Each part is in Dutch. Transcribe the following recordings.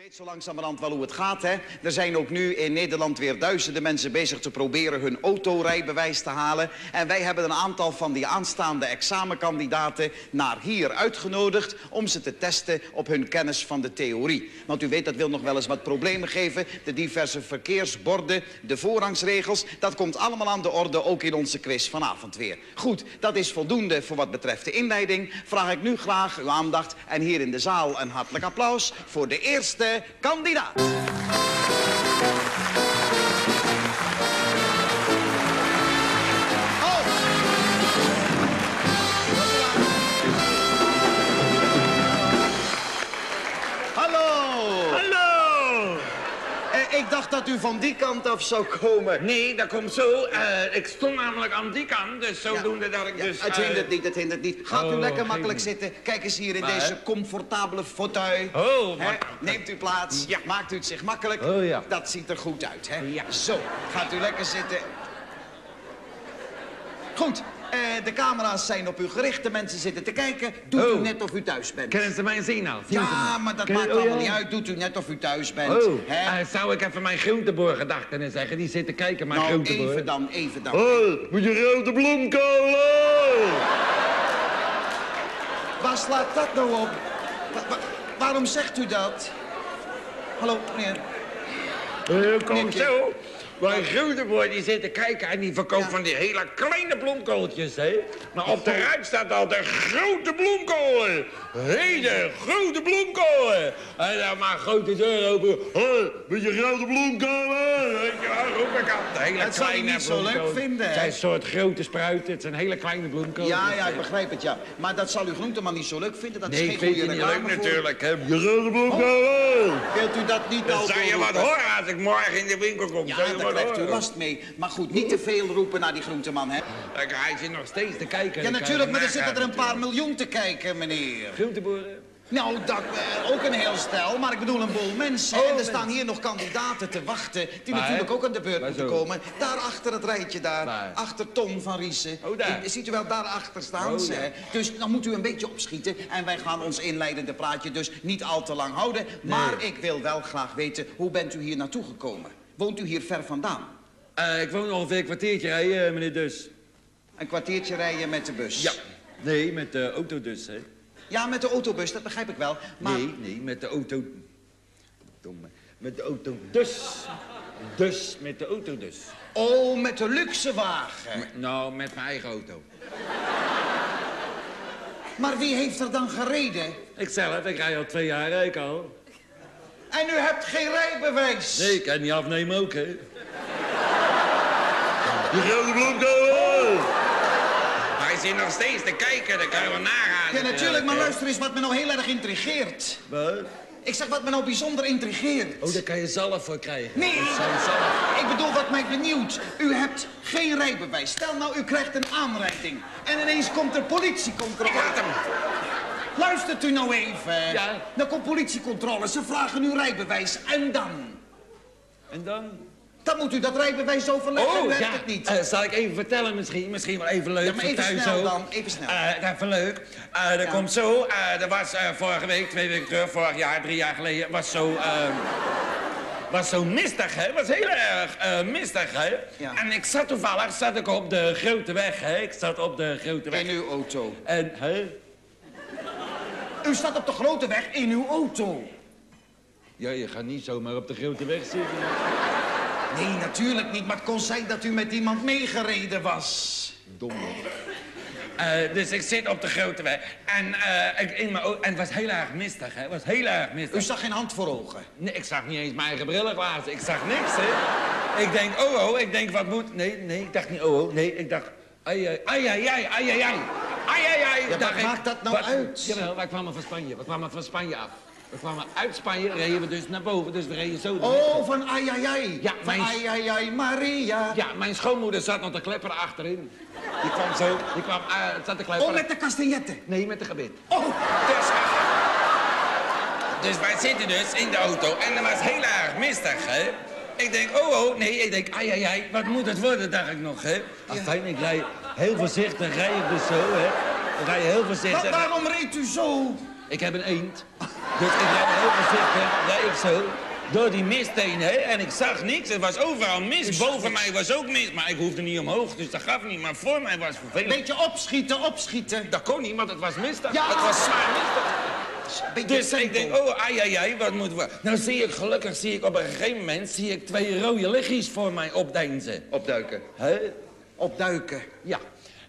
weet zo langzamerhand wel hoe het gaat, hè? Er zijn ook nu in Nederland weer duizenden mensen bezig te proberen hun autorijbewijs te halen. En wij hebben een aantal van die aanstaande examenkandidaten naar hier uitgenodigd om ze te testen op hun kennis van de theorie. Want u weet, dat wil nog wel eens wat problemen geven. De diverse verkeersborden, de voorrangsregels, dat komt allemaal aan de orde, ook in onze quiz vanavond weer. Goed, dat is voldoende voor wat betreft de inleiding. Vraag ik nu graag uw aandacht en hier in de zaal een hartelijk applaus voor de eerste candidato. Dacht dat u van die kant af zou komen. Nee, dat komt zo. Eh, ik stond namelijk aan die kant, dus zodoende dat ik Ja, dus... het eh, hindert niet, het hindert niet. Gaat u Oh, lekker makkelijk zitten. Kijk eens hier in deze comfortabele fauteuil. Oh, Neemt u plaats. Ja. Maakt u het zich makkelijk. Oh, ja. Dat ziet er goed uit, hè? Ja. Zo, gaat u lekker zitten. Goed, eh, de camera's zijn op u gericht. De mensen zitten te kijken. Doet u Oh. net of u thuis bent. Kunnen ze mij zien al? Ja, maar dat maakt oh, allemaal niet uit. Doet u net of u thuis bent. Oh, eh, zou ik even mijn groenteboer kunnen zeggen? Die zit te kijken, mijn nou, groenteboer. even dan, even dan. Oh, moet je rode bloemkolen? Waar slaat dat nou op? Wa- wa- waarom zegt u dat? Hallo, meneer. Uh, kom zo. Mijn groenteboer die zit te kijken en die verkoopt Ja. van die hele kleine bloemkooltjes, hè. Maar op de ruit staat al de grote bloemkolen. Hele grote bloemkolen. En dan maar grote deur open. Hé, met je grote bloemkolen. Wel, roep ik aan. De hele Dat zou je niet zo leuk vinden, hè? Het zijn een soort grote spruiten. Het zijn hele kleine bloemkolen. Ja, ja, ik begrijp het, ja. Maar dat zal uw groenteman niet zo leuk vinden. Dat is geen goede niet leuk reclame voor. natuurlijk, hè. Je grote bloemkolen. Wilt u dat niet Dan al zou je wat horen als ik morgen in de winkel kom. Ja, Daar krijgt u last mee. Maar goed, niet te veel roepen naar die groenteman, hè? Hij zit nog steeds te kijken. Ja, natuurlijk, maar er zitten er een paar miljoen te kijken, meneer. Groenteboeren? Nou, dat, eh, ook een heel stel, maar ik bedoel een bol mensen. Oh, en er staan hier nog kandidaten te wachten... die natuurlijk ook aan de beurt moeten zo? komen. Daar achter het rijtje daar, achter Tom van Riesen. Oh, daar. Ziet u wel, daar achter staan Oh, ze. ja. Dus dan moet u een beetje opschieten. En wij gaan ons inleidende praatje dus niet al te lang houden. Maar ik wil wel graag weten, hoe bent u hier naartoe gekomen? Woont u hier ver vandaan? Eh, ik woon ongeveer een kwartiertje rijden, eh, meneer Dus. Een kwartiertje rijden met de bus? Ja. Nee, met de auto dus, hè. Ja, met de autobus, dat begrijp ik wel. Maar Nee, nee, met de auto... Domme. Met de auto dus. Dus, met de auto dus. Oh, met de luxe wagen. Nou, met mijn eigen auto. Maar wie heeft er dan gereden? Ikzelf, ik rij al twee jaar, ik al. En u hebt geen rijbewijs. Nee, ik kan niet afnemen ook, hè. Die grote bloemkolen! Hij zit nog steeds te kijken, dan kan je wel nagaan. Ja, natuurlijk, maar luister eens wat me nou heel erg intrigeert. Wat? Ik zeg wat me nou bijzonder intrigeert. Oh, daar kan je zelf voor krijgen. Nee, ik bedoel wat mij benieuwt. U hebt geen rijbewijs. Stel nou, u krijgt een aanrijding. En ineens komt er politiecontrole. Ik had hem. Luistert u nou even. Ja. Dan komt politiecontrole. Ze vragen uw rijbewijs. En dan? En dan? Dan moet u dat rijbewijs overleggen. u hebt het niet. Eh, zal ik even vertellen misschien? Misschien wel even leuk Ja, maar even thuis snel ook. dan, even snel. Eh, even leuk. Eh dat Ja. komt zo. er was vorige week, twee weken terug, vorig jaar, drie jaar geleden, was zo... eh, was zo mistig, hè? Was heel erg mistig, hè? Ja. En ik zat toevallig, zat ik op de grote weg, hè? Ik zat op de grote weg. In uw auto. En, hè? U staat op de grote weg in uw auto. Ja, je gaat niet zomaar op de grote weg zitten. Nee, natuurlijk niet. Maar het kon zijn dat u met iemand meegereden was. Dom, Eh, dus ik zit op de grote weg. En, eh, ik, in mijn, en het was heel erg mistig, hè? Het was heel erg mistig. U zag geen hand voor ogen. Nee, ik zag niet eens mijn eigen brillenglazen. Ik zag niks, hè. Ik denk, oh, oh, ik denk, wat moet... Nee, nee, ik dacht niet, oh, oh. Nee, ik dacht, ai, ai, ai, ai, ai, ai, ai, ai. Ai, ai, ai. Ja, wat maakt dat nou Wat- uit? Jawel, wij kwamen van Spanje. We kwamen van Spanje af. We kwamen uit Spanje, reden we dus naar boven. Dus we reden zo... Oh, van ai, ai, ai. Ja, van mijn- ai, ai, ai, Maria. Ja, mijn schoonmoeder zat nog te klepperen achterin. Die kwam zo, die kwam, eh, zat te klepperen. Oh, met de castagnetten. Nee, met de gebit. Oh, Dus, dus wij zitten dus in de auto en dat was heel erg mistig, hè. Ik denk, oh, oh, nee, ik denk, ai, ai, ai, wat moet het worden, dacht ik nog, hè. Afijn, ik rij heel voorzichtig, rij ik dus zo, hè. Ik rij heel wa- voorzichtig. waarom reed u zo? Ik heb een eend. Dus ik rijd heel voorzichtig, rijd ik zo door die mist heen, hè. En ik zag niks, het was overal mist. Boven mij was ook mist, maar ik hoefde niet omhoog, dus dat gaf niet. Maar voor mij was het vervelend. Beetje opschieten, opschieten. Dat kon niet, want het was mistig. Ja. Het was zwaar mistig. Beetje Dus ik denk, oh, ai, ai, ai, wat moeten we... Nou zie ik, gelukkig zie ik op een gegeven moment... zie ik twee rode lichtjes voor mij opdeinzen. Opduiken. Hè? Opduiken. Ja.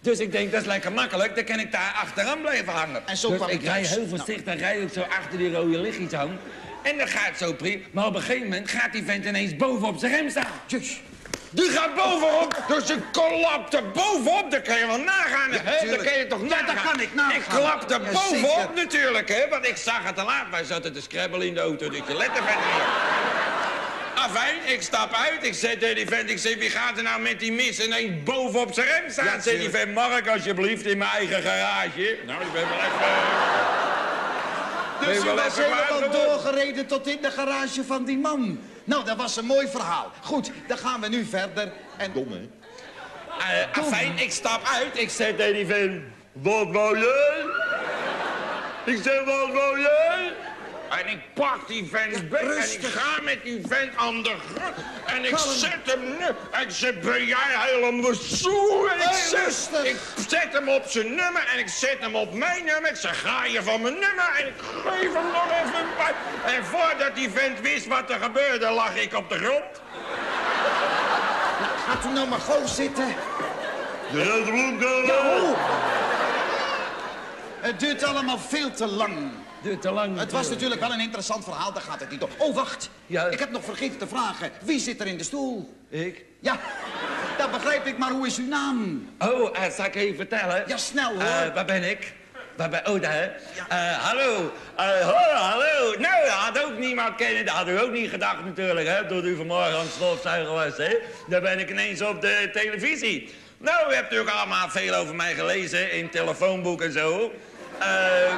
Dus ik denk, dat is lekker makkelijk, dan kan ik daar achteraan blijven hangen. En zo dus kwam ik rij heel voorzichtig, rij ik zo achter die rode lichtjes aan. En dan gaat het zo prima. Maar op een gegeven moment gaat die vent ineens bovenop zijn rem staan. Tjus. Die gaat bovenop, dus ik klapte bovenop. Dat kan je wel nagaan, hè? Dat tuurlijk. kan je toch Ja, nagaan? dat kan ik nagaan. Ik klapte Ja, bovenop natuurlijk, hè? Want ik zag het te laat. Wij zaten te scrabbelen in de auto, dus je let er verder. Afijn, ik stap uit. Ik zeg tegen die vent, ik zeg, wie gaat er nou met die mis ineens bovenop zijn rem staan? Ja, zeg die vent, Mark, alsjeblieft, in mijn eigen garage. Nou, ik ben wel even... Dus Ben je was helemaal doorgereden tot in de garage van die man. Nou, dat was een mooi verhaal. Goed, dan gaan we nu verder. En... Dom, hè? Uh, afijn, ik stap uit. Ik zeg tegen die vent... Wat wou jij? Ik zeg, wat wou jij? En ik pak die vent weg en ik ga met die vent aan de grond. En ik Kalm. zet hem nu. Ik zeg, ben jij helemaal zo? En ik, zet, ik zet hem op zijn nummer en ik zet hem op mijn nummer. Ik zeg, ga je van mijn nummer? En ik geef hem nog even een paar. En voordat die vent wist wat er gebeurde, lag ik op de grond. Gaat u nou maar gauw zitten. De rode. Het duurt allemaal veel te lang. Te lang. Het was natuurlijk wel een interessant verhaal, daar gaat het niet om. Oh, wacht. Ja. Ik heb nog vergeten te vragen. Wie zit er in de stoel? Ik? Ja, dat begrijp ik, maar hoe is uw naam? Oh, eh, zal ik even vertellen? Ja, snel, hoor. Eh, waar ben ik? Waar ben... Oh, daar. Eh, hallo. Eh, ho, hallo. Nou, dat had ook niemand kennen. Dat had u ook niet gedacht natuurlijk, hè. Toen u vanmorgen aan het stofzuigen was, hè. Dan ben ik ineens op de televisie. Nou, u hebt natuurlijk allemaal veel over mij gelezen in telefoonboek en zo. Eh,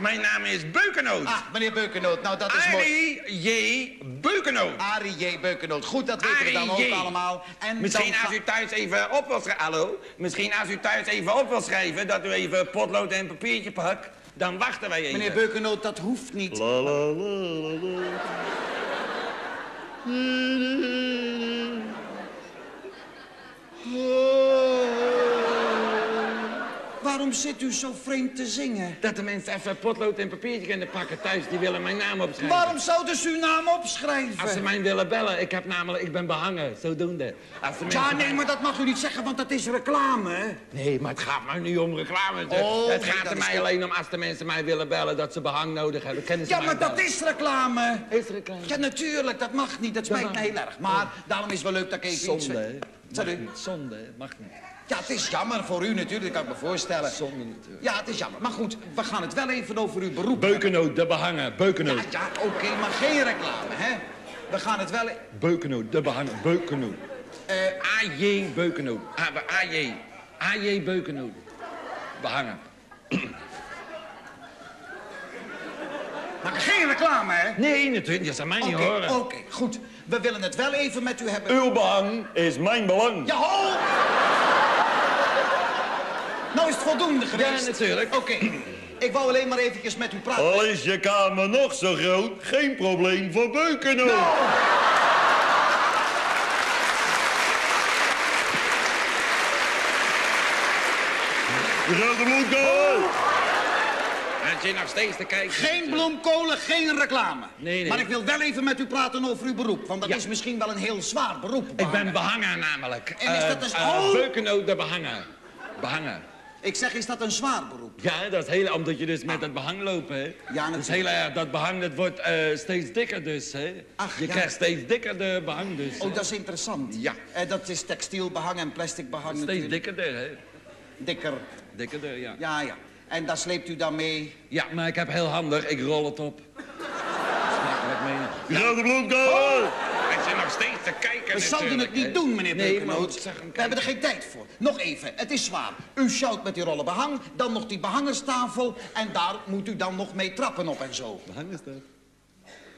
mijn naam is Beukenoot. Ah, meneer Beukenoot, nou dat is mooi. Arie J. Beukenoot. Arie J. Beukenoot. Goed, dat weten we dan ook allemaal. En Misschien dan als u thuis even op wil schrijven... Hallo? Misschien als u thuis even op wil schrijven... dat u even potlood en papiertje pakt... dan wachten wij even. Meneer Beukenoot, dat hoeft niet. La, la, la, la, la. Waarom zit u zo vreemd te zingen? Dat de mensen even potlood en papiertje kunnen pakken thuis. Die willen mijn naam opschrijven. Waarom zouden ze uw naam opschrijven? Als ze mij willen bellen. Ik heb namelijk... Ik ben behangen. Zodoende. Als de Ja, nee, maar dat mag u niet zeggen, want dat is reclame. hè? Nee, maar het gaat mij niet om reclame. Oh, het gaat er mij alleen om als de mensen mij willen bellen... dat ze behang nodig hebben. Kennen ze Ja, maar dat is reclame. Is reclame. Ja, natuurlijk, dat mag niet. Dat spijt me heel erg. Maar daarom is het wel leuk dat ik even iets... Zonde, Mag niet. Zonde, hè? mag niet. Ja, het is jammer voor u natuurlijk, dat kan ik me voorstellen. Zonde natuurlijk. Ja, het is jammer. Maar goed, we gaan het wel even over uw beroep Beukenoot, de behangen, Ja, beukenoot. ja, oké, maar geen reclame, hè? We gaan het wel... Beukenoot, de behangen, beukenoot. eh, AJ Beukenoot. A- AJ. AJ Beukenoot. Behangen. maar geen reclame, hè? Nee, natuurlijk, dat zou mij niet Oké, horen. oké, goed. We willen het wel even met u hebben. Uw behang is mijn belang. Ja, ho! Nou is het voldoende geweest. Ja, natuurlijk. Oké, ik wou alleen maar eventjes met u praten. Al is je kamer nog zo groot, geen probleem voor Beukenoot. Nou, De grote bloemkool. En je nog steeds te kijken. geen bloemkolen, geen reclame. Nee, nee. Maar ik wil wel even met u praten over uw beroep. Want dat Ja. is misschien wel een heel zwaar beroep. Ik ben behanger namelijk. En is Eh, dat dus- eh, oh! Beukenoot de behanger. Behanger. Ik zeg, is dat een zwaar beroep? Ja, dat is heel omdat je dus met het behang loopt, hè. natuurlijk. Dat is heel erg. Dat behang dat wordt eh, steeds dikker dus, hè. Ach, je ja. krijgt steeds dikker de behang dus. Oh, dat is interessant. Ja. Eh, dat is textiel behang en plastic behang Steeds natuurlijk. dikkerder, hè. Dikker. Dikkerder, ja. Ja, ja. En daar sleept u dan mee. Ja, maar ik heb heel handig. Ik rol het op. Smakelijk menen. Grote bloemkool! Hij zit nog steeds te kijken We zouden het niet doen, meneer Nee, Beukenoot. We hebben er geen tijd voor. Nog even, het is zwaar. U sjouwt met die rollen behang, dan nog die behangerstafel... en daar moet u dan nog mee trappen op en zo. Behang is dat?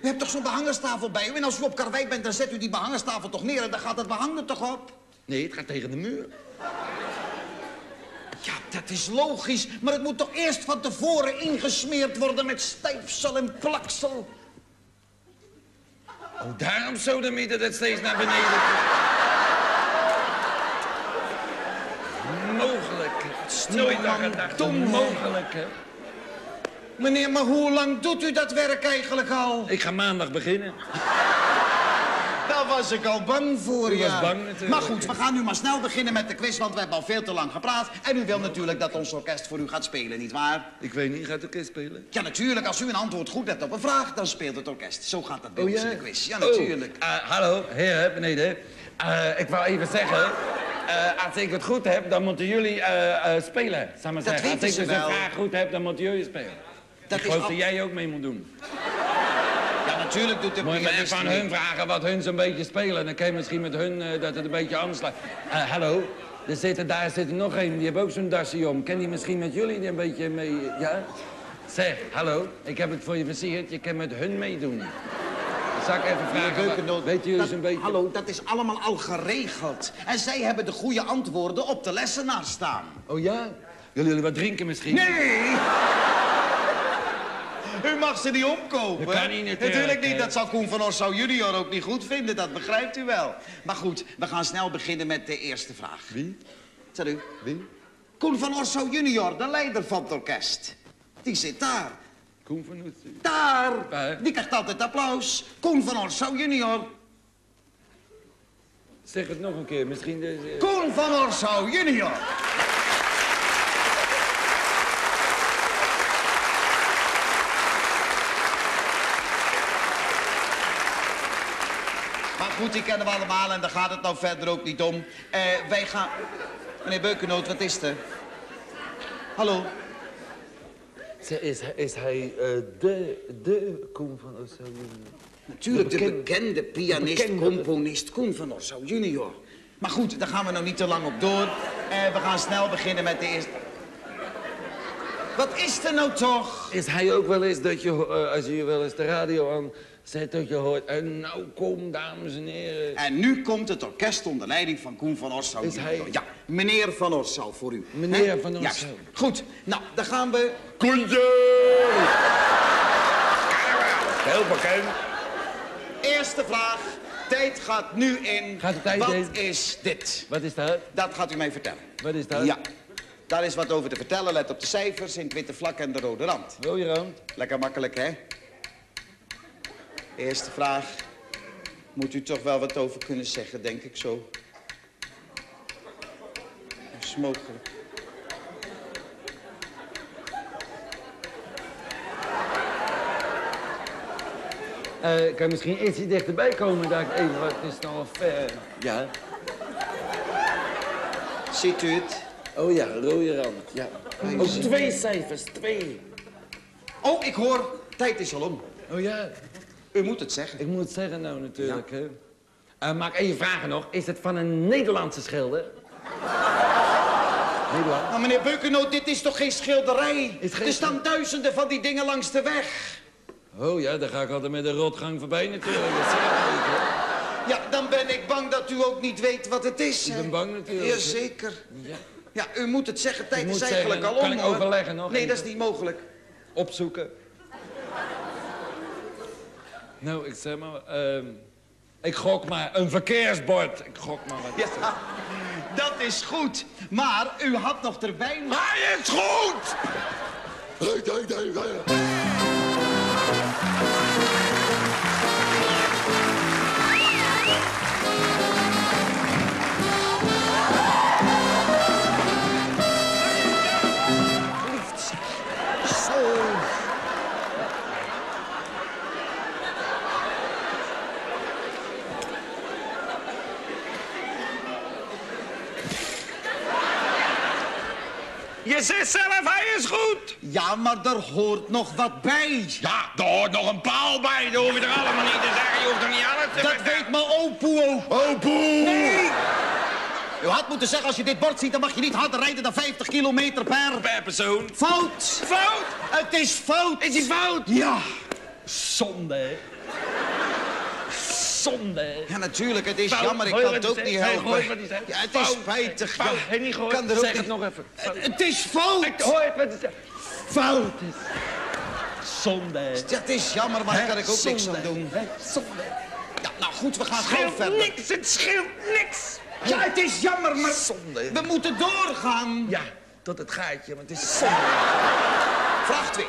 U hebt toch zo'n behangerstafel bij u? En als u op karwei bent, dan zet u die behangerstafel toch neer... en dan gaat het behang er toch op? Nee, het gaat tegen de muur. Ja, dat is logisch. Maar het moet toch eerst van tevoren ingesmeerd worden met stijfsel en plaksel. Oh, daarom zo de meter dat steeds naar beneden. Mogelijk. Nooit aan gedacht. Onmogelijk, hè? Meneer, maar hoe lang doet u dat werk eigenlijk al? Ik ga maandag beginnen. Daar was ik al bang voor, U was ja. bang natuurlijk. Maar goed, we gaan nu maar snel beginnen met de quiz, want we hebben al veel te lang gepraat. En u wil natuurlijk dat ons orkest voor u gaat spelen, nietwaar? Ik weet niet, gaat de kist spelen? Ja, natuurlijk. Als u een antwoord goed hebt op een vraag, dan speelt het orkest. Zo gaat dat bij ons in de quiz. Ja, Oh, natuurlijk. eh, hallo, heren, beneden. Eh, ik wou even zeggen, eh, als ik het goed heb, dan moeten jullie eh, spelen. Zal maar Dat zeggen. Als ik dus wel. een vraag goed heb, dan moeten jullie spelen. Dat ik is geloof al- dat jij ook mee moet doen. Natuurlijk doet de Moet je even aan hun vragen wat hun zo'n beetje spelen. Dan kan je misschien met hun eh, dat het een beetje aanslaat. Eh hallo, er zitten, daar zit er nog een, die heeft ook zo'n dasje om. Kan die misschien met jullie die een beetje mee... Ja? Zeg, hallo, ik heb het voor je versierd. Je kan met hun meedoen. Zal ik even vragen, wat, weet jullie zo'n beetje... Hallo, dat is allemaal al geregeld. En zij hebben de goede antwoorden op de lessenaar staan. Oh ja? Willen jullie wat drinken misschien? Nee! U mag ze niet opkopen. Dat kan niet natuurlijk, Natuurlijk niet. Dat zal Koen van Orsau junior ook niet goed vinden. Dat begrijpt u wel. Maar goed, we gaan snel beginnen met de eerste vraag. Wie? Zet u. Wie? Koen van Orsau junior, de leider van het orkest. Die zit daar. Koen van Oetzen. Daar! Die krijgt altijd applaus. Koen van Orsau junior. Zeg het nog een keer, misschien deze... Koen van Orsau junior. Goed, die kennen we allemaal en daar gaat het nou verder ook niet om. Eh, wij gaan... Meneer Beukenoot, wat is er? Hallo? Is, hij- is hij eh, de, de Koen van Oetzen? Natuurlijk, de De bekende, pianist, de bekende- componist Koen van Orsau junior. Maar goed, daar gaan we nou niet te lang op door. Eh, we gaan snel beginnen met de eerste... Wat is er nou toch? Is hij ook wel eens dat je, eh, als je wel eens de radio aan zet, dat je hoort... En nou kom, dames en heren. En nu komt het orkest onder leiding van Koen van Orsau. Is hij- Ja, meneer van Orsau voor u. Meneer van Juist. Orsau. Goed, nou, dan gaan we... Koentje! Heel bekend. Eerste vraag. Tijd gaat nu in. Gaat de tijd Wat in? is dit? Wat is dat? Dat gaat u mij vertellen. Wat is dat? Ja, daar is wat over te vertellen. Let op de cijfers in het witte vlak en de rode rand. Wil je rond? Lekker makkelijk, hè? Eerste vraag. Moet u toch wel wat over kunnen zeggen, denk ik zo. Is mogelijk. Eh, kan je misschien ietsje dichterbij komen? Dat ik even wat is nog ver. Ja. Ziet u het? Oh ja, rode rand. Ja. Oh, twee cijfers, twee. Oh, ik hoor. Tijd is al om. Oh ja, U moet het zeggen. ik moet het zeggen nou natuurlijk. Hè. Eh, maar ik even vragen nog. Is het van een Nederlandse schilder? Nederland? Maar meneer Beukenoot, dit is toch geen schilderij? Is geen Er staan duizenden van die dingen langs de weg. Oh ja, daar ga ik altijd met de rotgang voorbij natuurlijk. Dat zeg ik niet, hè. Ja, dan ben ik bang dat u ook niet weet wat het is. Ik ben bang natuurlijk. Jazeker. Ja. Ja, u moet het zeggen. Tijd Ik is moet eigenlijk zeggen, al kan om, ik hoor. overleggen nog Nee, even? dat is niet mogelijk. Opzoeken. Nou, ik zeg maar... ehm, ik gok maar een verkeersbord. Ik gok maar wat. Ja, dat is goed. Maar u had nog erbij... Hij is goed! Ja, maar er hoort nog wat bij. Ja, er hoort nog een paal bij. Dat hoef je er allemaal niet te zeggen. Je hoeft er niet alles te Dat weet mijn opoe ook. Opoe! Nee! U had moeten zeggen, als je dit bord ziet, dan mag je niet harder rijden dan 50 kilometer per... Per persoon. Fout! Fout! Het is fout! Is hij fout? Ja. Zonde, hè? zonde. Ja, natuurlijk, het is Fout. jammer. Ik kan het ook niet helpen. hoort wat hij zegt. Ja, het is spijtig. Fout. Ja, gehoord? kan er ook Zeg niet- het nog even. Fout. Het is fout. Ik hoor het wat hij zegt. Fout is. Zonde. Het is jammer, maar daar kan ik ook niks aan doen. Zonde. Ja, nou goed, we gaan Het gewoon scheelt verder. niks, het scheelt niks. Ja, het is jammer, maar Zonde. we moeten doorgaan. Ja, tot het gaatje, want het is zonde. Vraag 2.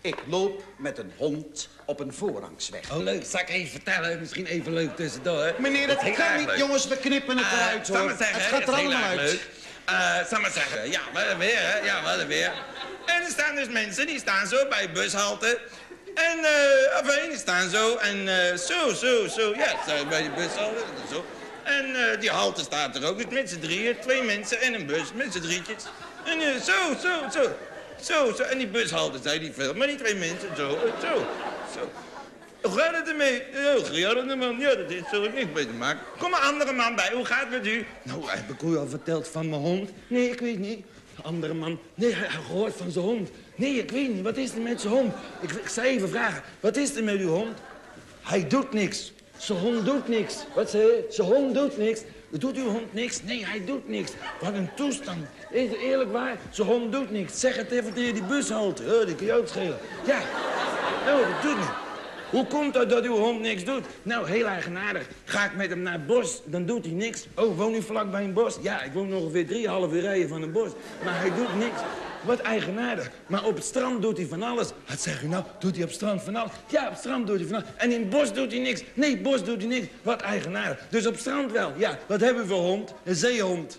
Ik loop met een hond op een voorrangsweg. Oh, leuk. Zal ik even vertellen? Misschien even leuk tussendoor. Meneer, dat kan niet. leuk. Jongens, we knippen het Eh, eruit, zal hoor. maar zeggen, het gaat er allemaal uit. leuk. Eh, zal maar zeggen, ja, wel weer, hè? Ja, wel weer. En er staan dus mensen, die staan zo bij bushalte. En, eh, enfin, die staan zo en eh, zo, zo, zo. Ja, bij de bushalte, zo. En eh, die halte staat er ook, dus met z'n drieën, twee mensen en een bus, met z'n drietjes. En eh, zo, zo, zo. Zo, zo. En die bushalte zei die veel, maar die twee mensen, zo, eh, zo, zo. Hoe gaat het ermee? Oh, gerade man. Ja, dat is zo niks mee te maken. Kom een andere man bij. Hoe gaat het met u? Nou, heb ik u al verteld van mijn hond? Nee, ik weet niet. De andere man. Nee, hij gehoord van zijn hond. Nee, ik weet niet. Wat is er met zijn hond? Ik, ik zou even vragen. Wat is er met uw hond? Hij doet niks. Zijn hond doet niks. Wat zei je? Zijn hond doet niks. Doet uw hond niks? Nee, hij doet niks. Wat een toestand. Is het eerlijk waar? Zijn hond doet niks. Zeg het even tegen die bushalte. Oh, die kun je ook schelen. Ja. Oh, dat doet niet. Hoe komt het dat uw hond niks doet? Nou, heel eigenaardig. Ga ik met hem naar het bos, dan doet hij niks. Oh, woon u vlak bij een bos? Ja, ik woon ongeveer drieënhalf uur rijden van een bos. Maar hij doet niks. Wat eigenaardig. Maar op het strand doet hij van alles. Wat zeg u nou? Doet hij op het strand van alles? Ja, op het strand doet hij van alles. En in het bos doet hij niks. Nee, bos doet hij niks. Wat eigenaardig. Dus op het strand wel. Ja, wat hebben we voor hond? Een zeehond.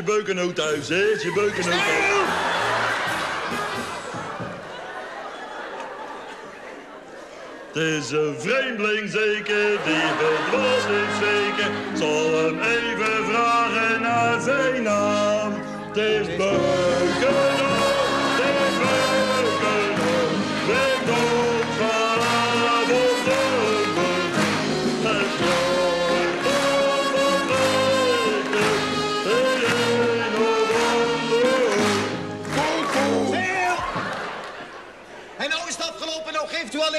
Je beukennoot thuis, hè? Is je beukennoot thuis. Het is een vreemdeling zeker, die het was heeft zeker. Zal hem even vragen naar zijn naam. Het is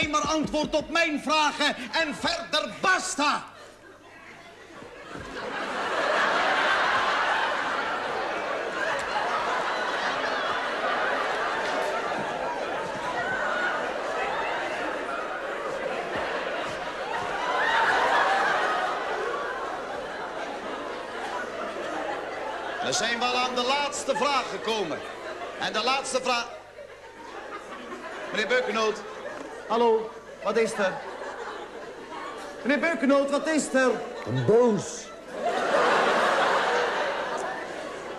maar antwoord op mijn vragen. En verder basta. We zijn wel aan de laatste vraag gekomen. En de laatste vraag... Meneer Beukenoot. Hallo, wat is er? Meneer Beukenoot, wat is er? Een boos.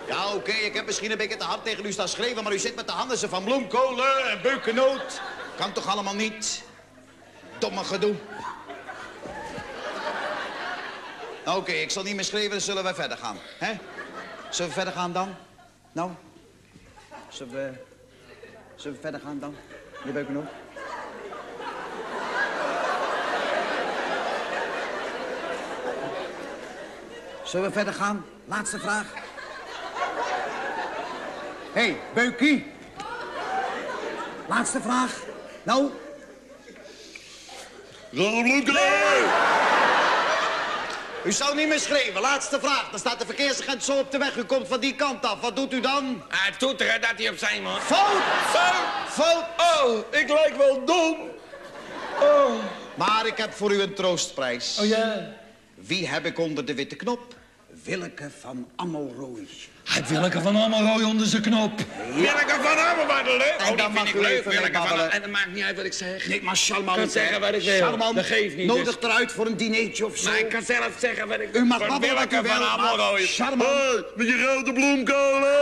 Ja, oké, ik heb misschien een beetje te hard tegen u staan schreeuwen... maar u zit met de handen van bloemkolen en beukenoot. Kan toch allemaal niet? Domme gedoe. Nou, Oké, ik zal niet meer schreeuwen, dan zullen we verder gaan. hè? Zullen we verder gaan dan? Nou? Zullen we, zullen we verder gaan dan? Meneer Beukenoot? Zullen we verder gaan? Laatste vraag. Hé, hey, Beukie. Laatste vraag. Nou! U zal niet meer schreeuwen. Laatste vraag. Dan staat de verkeersagent zo op de weg. U komt van die kant af. Wat doet u dan? Hij toeteren dat hij opzij moet. Fout! Fout! Fout! Oh, ik lijk wel dom. Oh. Maar ik heb voor u een troostprijs. Oh ja. Wie heb ik onder de witte knop? Willeke van Amelrooy. Hij Willeke van Amelrooy onder zijn knop. Willeke van Amelbaddelen. En Oh, dan mag ik u leuk, Willeke van. En dat maakt niet uit wat ik zeg. Nee, maar charmant. kan zeggen wat ik wil. Charmant. Dat geeft niet, Nodig dus- eruit voor een dinertje of zo. Maar ik kan zelf zeggen wat ik U mag wat u Willeke wil, van maar Amelrooy. charmant. Hey, met je grote bloemkolen.